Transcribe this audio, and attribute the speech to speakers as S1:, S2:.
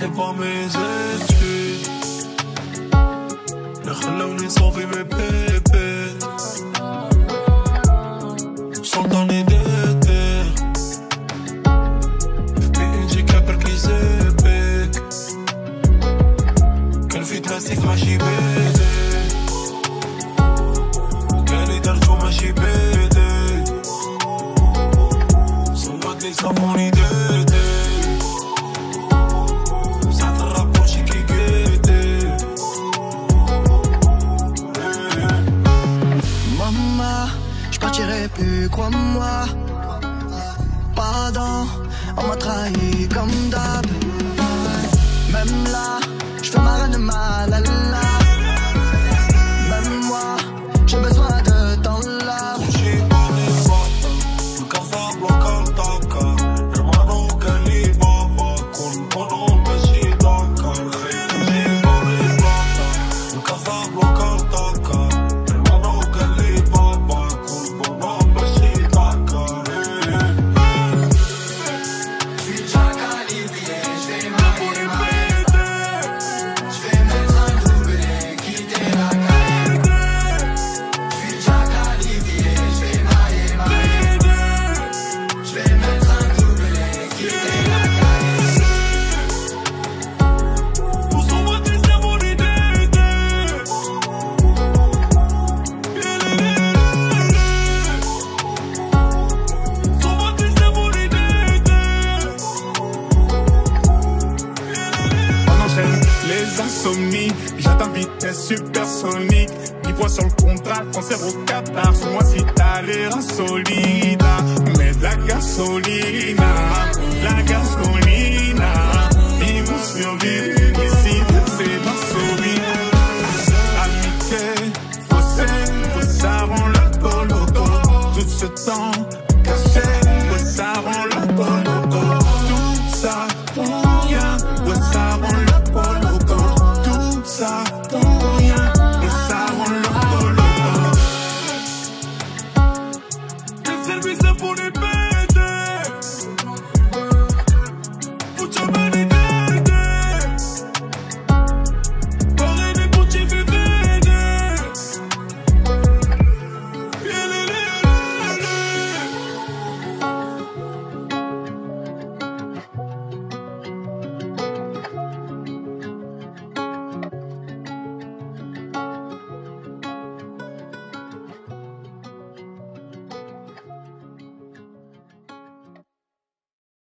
S1: c'est pas mes études. Le khalouni sauve mes pépites. Sont dans les déterres. Classique ma d'argent ma. Sont
S2: pas des partirai plus, crois-moi. Pardon, on m'a trahi comme d'hab.
S3: Les insomnies, j'atteins vitesse supersonique. 10 points sur le contrat, concert au Qatar. Sur moi si t'as l'air insolide. Mais de la gasolina, la gasolina. Ils vont survivre ici, c'est ma survie. Amitié, faussé, faut ça rend le coloco. Tout ce temps caché,